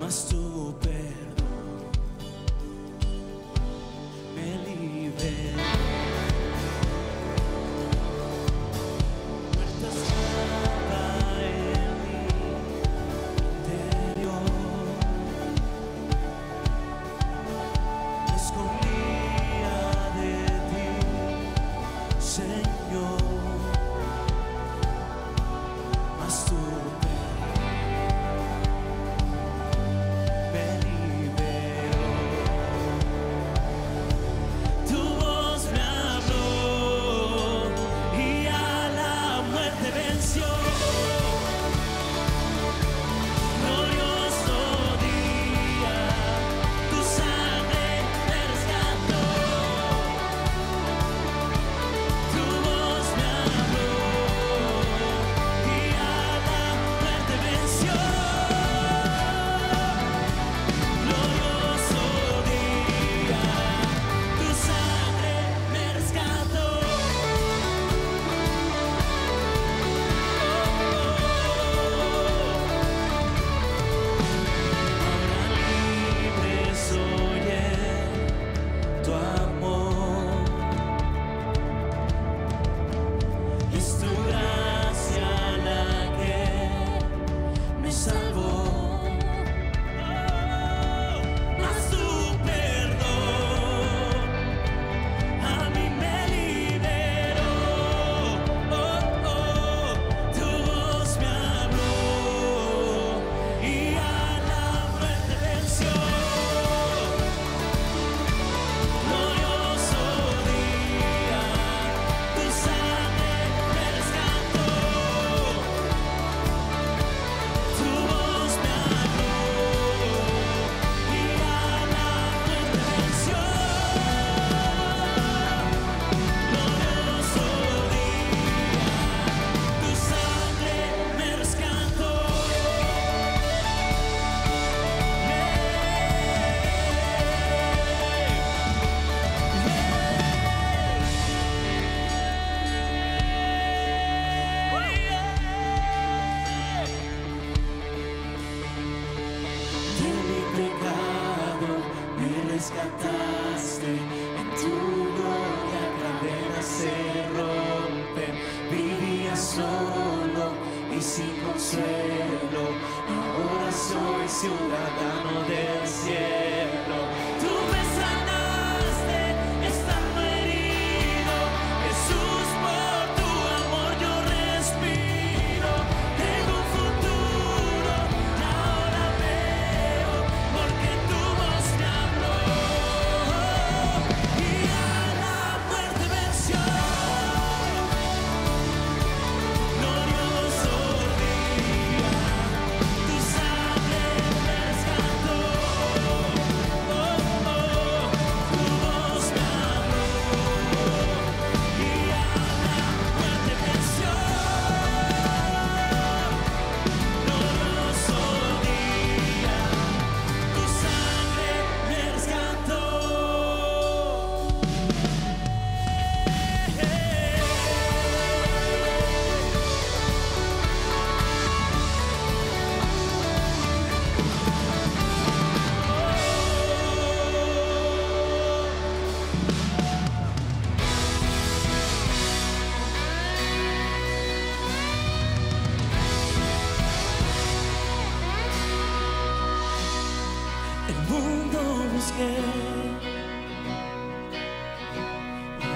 mas tu operas.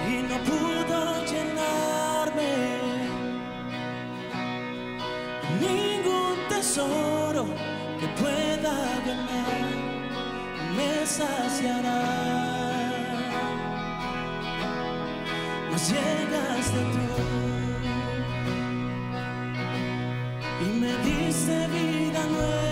y no pudo llenarme ningún tesoro que pueda ganar me saciará. Mas llegaste tú y me diste vida nueva.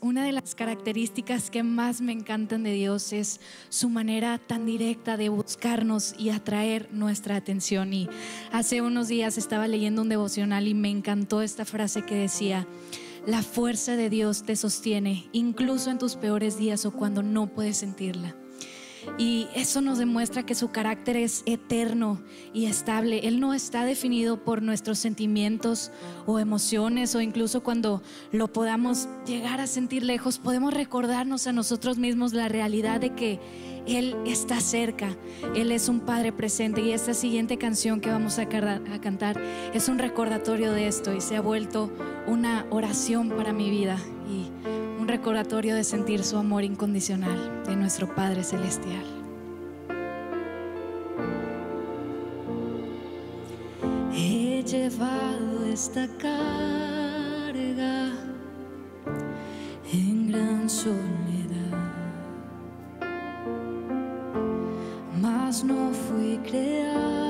Una de las características que más me encantan de Dios es su manera tan directa de buscarnos y atraer nuestra atención. Y hace unos días estaba leyendo un devocional y me encantó esta frase que decía, la fuerza de Dios te sostiene incluso en tus peores días o cuando no puedes sentirla. Y eso nos demuestra que su carácter es eterno y estable. Él no está definido por nuestros sentimientos o emociones o incluso cuando lo podamos llegar a sentir lejos, podemos recordarnos a nosotros mismos la realidad de que Él está cerca. Él es un Padre presente y esta siguiente canción que vamos a, cantar es un recordatorio de esto y se ha vuelto una oración para mi vida recordatorio de sentir su amor incondicional de nuestro Padre Celestial. He llevado esta carga soledad. Mas no fui creado